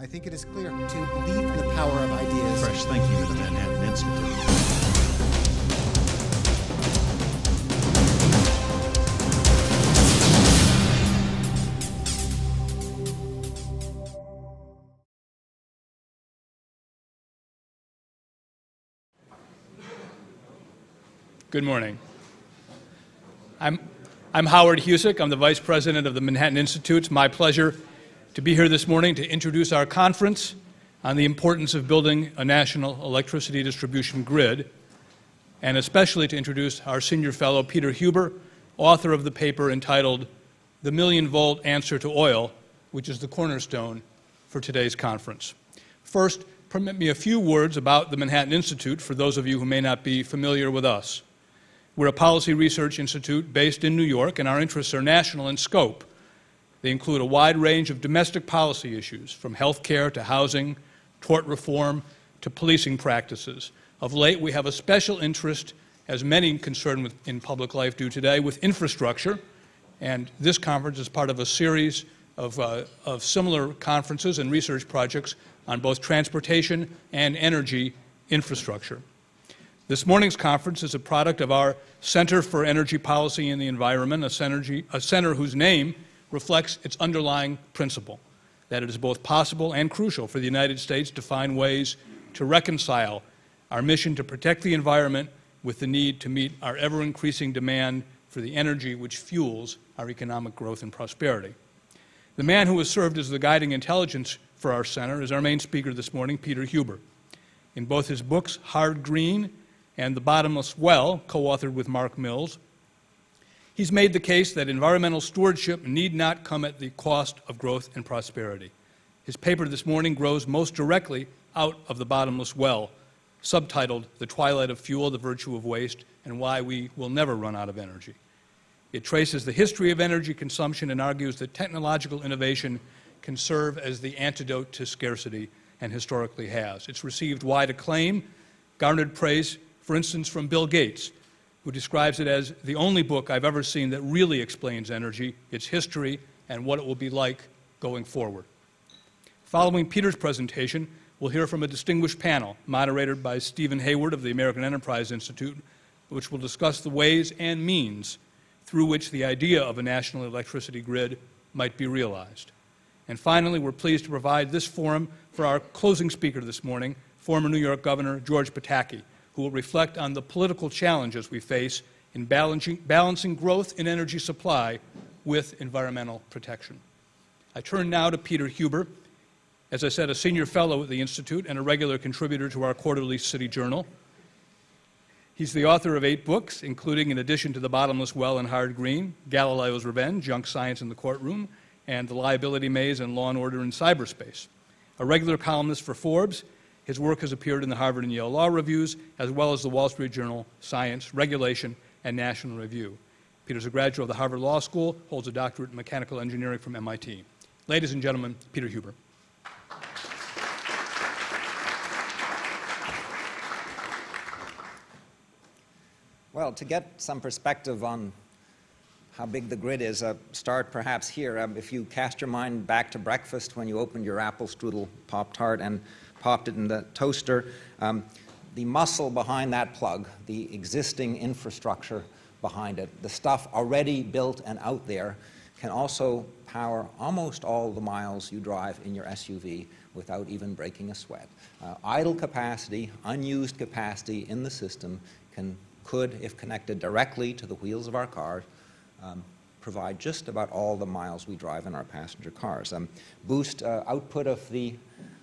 I think it is clear to believe in the power of ideas. Fresh thinking to the Manhattan Institute. Good morning. I'm, I'm Howard Husock. I'm the Vice President of the Manhattan Institute. It's my pleasure to be here this morning to introduce our conference on the importance of building a national electricity distribution grid, and especially to introduce our senior fellow, Peter Huber, author of the paper entitled The Million Volt Answer to Oil, which is the cornerstone for today's conference. First, permit me a few words about the Manhattan Institute for those of you who may not be familiar with us. We're a policy research institute based in New York, and our interests are national in scope. They include a wide range of domestic policy issues, from health care to housing, tort reform to policing practices. Of late, we have a special interest, as many concerned with, in public life do today, with infrastructure, and this conference is part of a series of, uh, of similar conferences and research projects on both transportation and energy infrastructure. This morning's conference is a product of our Center for Energy Policy and the Environment, a center, a center whose name reflects its underlying principle that it is both possible and crucial for the United States to find ways to reconcile our mission to protect the environment with the need to meet our ever increasing demand for the energy which fuels our economic growth and prosperity. The man who has served as the guiding intelligence for our center is our main speaker this morning, Peter Huber. In both his books, Hard Green and The Bottomless Well, co authored with Mark Mills, he's made the case that environmental stewardship need not come at the cost of growth and prosperity. His paper this morning grows most directly out of The Bottomless Well, subtitled The Twilight of Fuel, the Virtue of Waste, and Why We Will Never Run Out of Energy. It traces the history of energy consumption and argues that technological innovation can serve as the antidote to scarcity and historically has. It's received wide acclaim, garnered praise, for instance, from Bill Gates, who describes it as the only book I've ever seen that really explains energy, its history, and what it will be like going forward. Following Peter's presentation, we'll hear from a distinguished panel moderated by Steven Hayward of the American Enterprise Institute, which will discuss the ways and means through which the idea of a national electricity grid might be realized. And finally, we're pleased to provide this forum for our closing speaker this morning, former New York Governor George Pataki, who will reflect on the political challenges we face in balancing, balancing growth in energy supply with environmental protection. I turn now to Peter Huber, as I said, a senior fellow at the Institute and a regular contributor to our quarterly City Journal. He's the author of eight books, including, in addition to The Bottomless Well and Hard Green, Galileo's Revenge, Junk Science in the Courtroom, and The Liability Maze and Law and Order in Cyberspace. A regular columnist for Forbes, his work has appeared in the Harvard and Yale Law Reviews, as well as the Wall Street Journal Science, Regulation, and National Review. Peter's a graduate of the Harvard Law School, holds a doctorate in mechanical engineering from MIT. Ladies and gentlemen, Peter Huber. Well, to get some perspective on how big the grid is, uh, start perhaps here. Um, if you cast your mind back to breakfast when you opened your apple strudel Pop Tart and popped it in the toaster, um, the muscle behind that plug, the existing infrastructure behind it, the stuff already built and out there, can also power almost all the miles you drive in your SUV without even breaking a sweat. Uh, idle capacity, unused capacity in the system can could, if connected directly to the wheels of our car, um, provide just about all the miles we drive in our passenger cars. Um, boost uh, output of the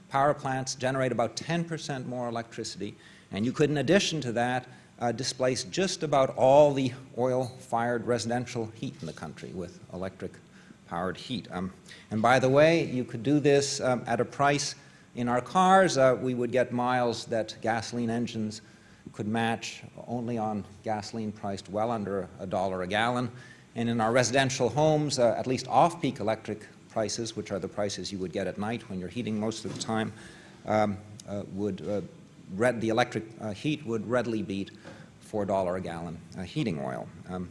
power plants, generate about 10% more electricity, and you could, in addition to that, uh, displace just about all the oil-fired residential heat in the country with electric-powered heat. Um, and by the way, you could do this um, at a price in our cars. Uh, we would get miles that gasoline engines could match only on gasoline priced well under a dollar a gallon. And in our residential homes, uh, at least off-peak electric prices, which are the prices you would get at night when you're heating most of the time, um, uh, would uh, the electric uh, heat would readily beat $4 a gallon uh, heating oil. Um,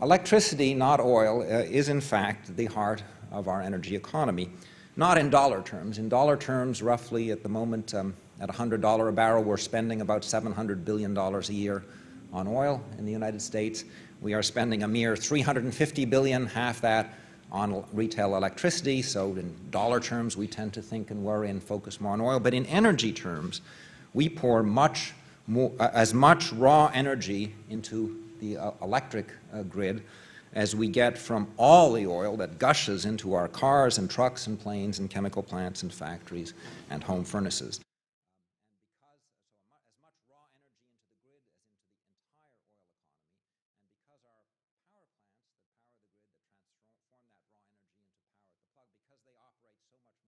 electricity, not oil, uh, is in fact the heart of our energy economy. not in dollar terms. In dollar terms, roughly at the moment, um, at $100 a barrel, we're spending about $700 billion a year on oil in the United States. We are spending a mere 350 billion, half that, on retail electricity. So in dollar terms, we tend to think and worry and focus more on oil. But in energy terms, we pour much more, uh, as much raw energy into the uh, electric uh, grid as we get from all the oil that gushes into our cars and trucks and planes and chemical plants and factories and home furnaces. because they operate so much